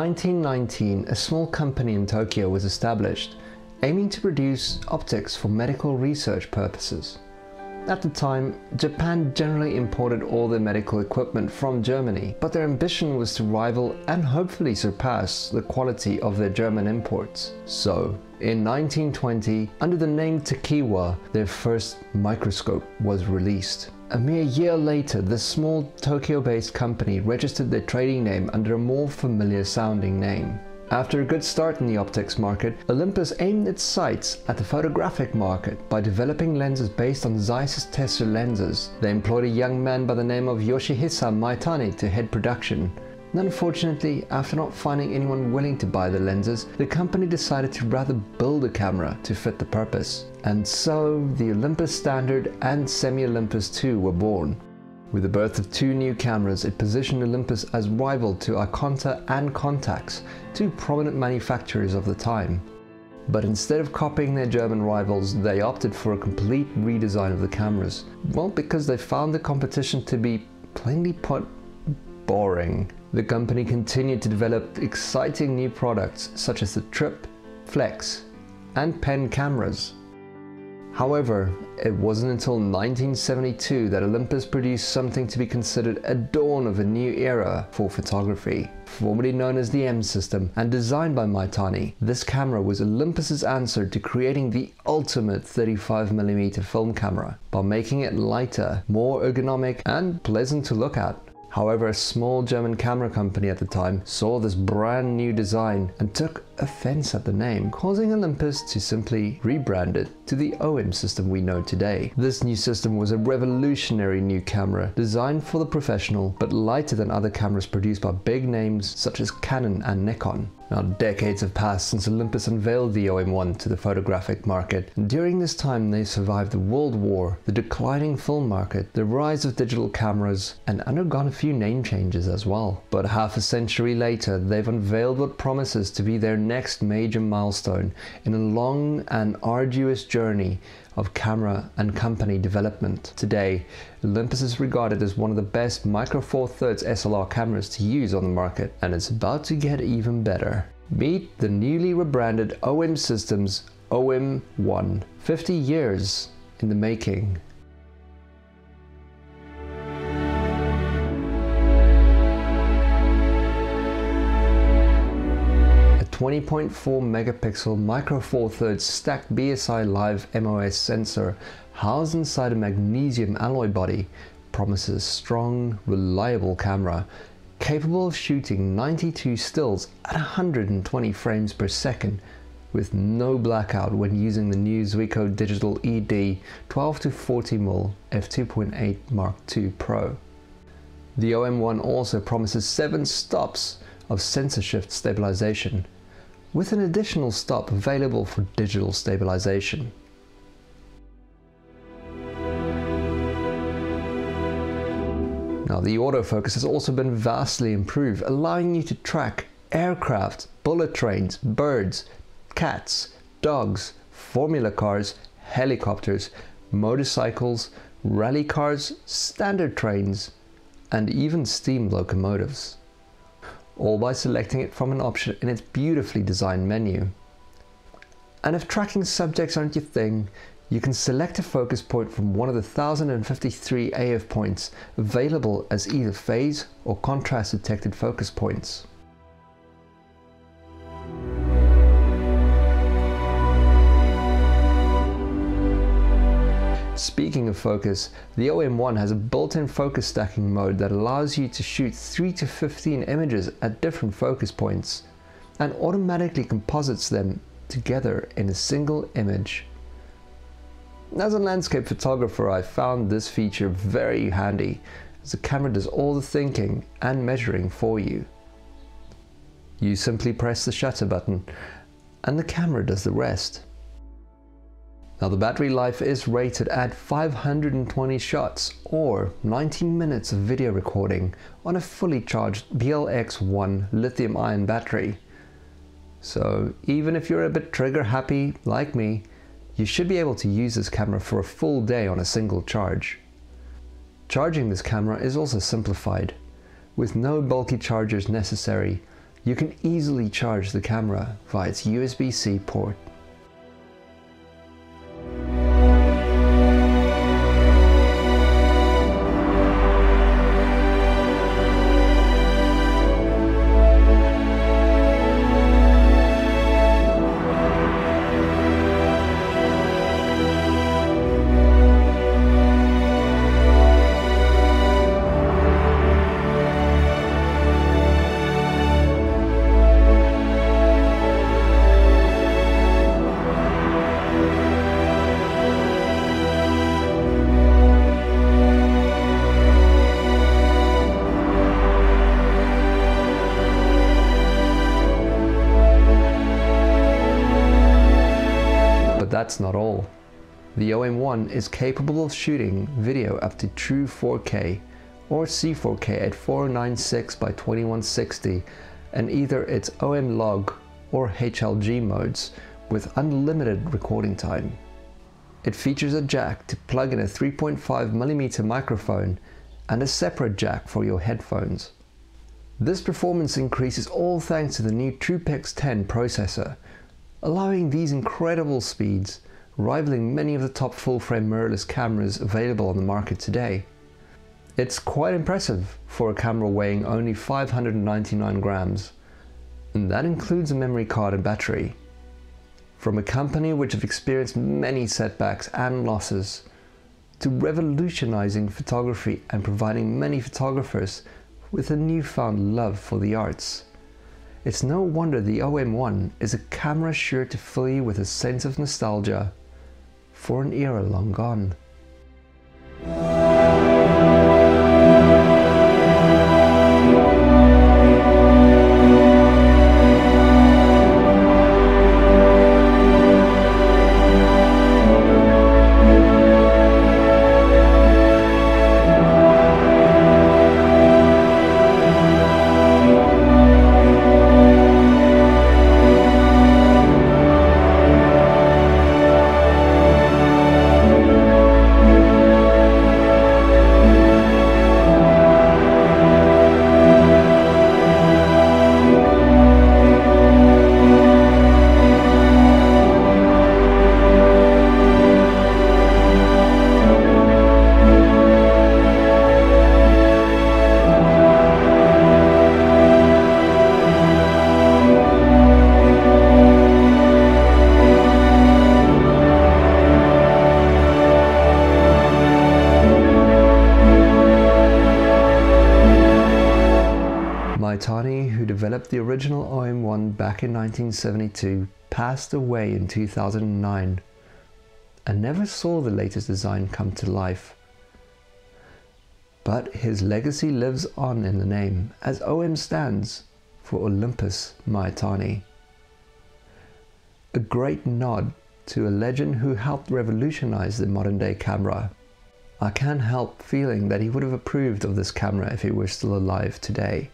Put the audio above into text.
1919, a small company in Tokyo was established, aiming to produce optics for medical research purposes. At the time, Japan generally imported all their medical equipment from Germany, but their ambition was to rival and hopefully surpass the quality of their German imports. So, in 1920, under the name Takiwa, their first microscope was released. A mere year later, the small Tokyo-based company registered their trading name under a more familiar sounding name. After a good start in the optics market, Olympus aimed its sights at the photographic market by developing lenses based on Zeiss's Tessar lenses. They employed a young man by the name of Yoshihisa Maitani to head production. Unfortunately, after not finding anyone willing to buy the lenses, the company decided to rather build a camera to fit the purpose. And so, the Olympus Standard and Semi-Olympus 2 were born. With the birth of two new cameras, it positioned Olympus as rival to Ikonta and Contax, two prominent manufacturers of the time. But instead of copying their German rivals, they opted for a complete redesign of the cameras. Well, because they found the competition to be, plainly put, boring. The company continued to develop exciting new products such as the Trip, Flex, and Pen cameras. However, it wasn't until 1972 that Olympus produced something to be considered a dawn of a new era for photography. Formerly known as the M system and designed by Maitani, this camera was Olympus's answer to creating the ultimate 35mm film camera by making it lighter, more ergonomic and pleasant to look at. However, a small German camera company at the time saw this brand new design and took offense at the name, causing Olympus to simply rebrand it to the OM system we know today. This new system was a revolutionary new camera designed for the professional but lighter than other cameras produced by big names such as Canon and Nikon. Now, decades have passed since Olympus unveiled the OM1 to the photographic market. During this time, they survived the World War, the declining film market, the rise of digital cameras, and undergone a few name changes as well. But half a century later, they've unveiled what promises to be their next major milestone in a long and arduous journey of camera and company development. Today, Olympus is regarded as one of the best Micro Four Thirds SLR cameras to use on the market, and it's about to get even better. Meet the newly rebranded OM Systems OM1, 50 years in the making. 20.4 megapixel micro four thirds stacked BSI Live MOS sensor housed inside a magnesium alloy body promises strong, reliable camera capable of shooting 92 stills at 120 frames per second with no blackout when using the new Zuiko Digital ED 12 to 40mm f2.8 Mark II Pro. The OM1 also promises 7 stops of sensor shift stabilization with an additional stop available for digital stabilization. Now the autofocus has also been vastly improved, allowing you to track aircraft, bullet trains, birds, cats, dogs, formula cars, helicopters, motorcycles, rally cars, standard trains, and even steam locomotives all by selecting it from an option in its beautifully designed menu. And if tracking subjects aren't your thing, you can select a focus point from one of the 1053 AF points available as either phase or contrast detected focus points. Speaking of focus, the OM1 has a built-in focus stacking mode that allows you to shoot 3 to 15 images at different focus points and automatically composites them together in a single image. As a landscape photographer, I found this feature very handy as the camera does all the thinking and measuring for you. You simply press the shutter button and the camera does the rest. Now the battery life is rated at 520 shots or 19 minutes of video recording on a fully charged BLX1 lithium ion battery. So even if you're a bit trigger happy like me, you should be able to use this camera for a full day on a single charge. Charging this camera is also simplified. With no bulky chargers necessary, you can easily charge the camera via its USB-C port. The OM1 is capable of shooting video up to true 4K or C4K at 496 by 2160 and either its OM log or HLG modes with unlimited recording time. It features a jack to plug in a 3.5mm microphone and a separate jack for your headphones. This performance increase is all thanks to the new TruePix 10 processor, allowing these incredible speeds, rivaling many of the top full-frame mirrorless cameras available on the market today. It's quite impressive for a camera weighing only 599 grams, and that includes a memory card and battery. From a company which have experienced many setbacks and losses, to revolutionizing photography and providing many photographers with a newfound love for the arts. It's no wonder the OM1 is a camera sure to fill you with a sense of nostalgia for an era long gone. Maitani, who developed the original OM1 back in 1972, passed away in 2009 and never saw the latest design come to life. But his legacy lives on in the name, as OM stands for Olympus Maitani. A great nod to a legend who helped revolutionize the modern day camera. I can't help feeling that he would have approved of this camera if he were still alive today.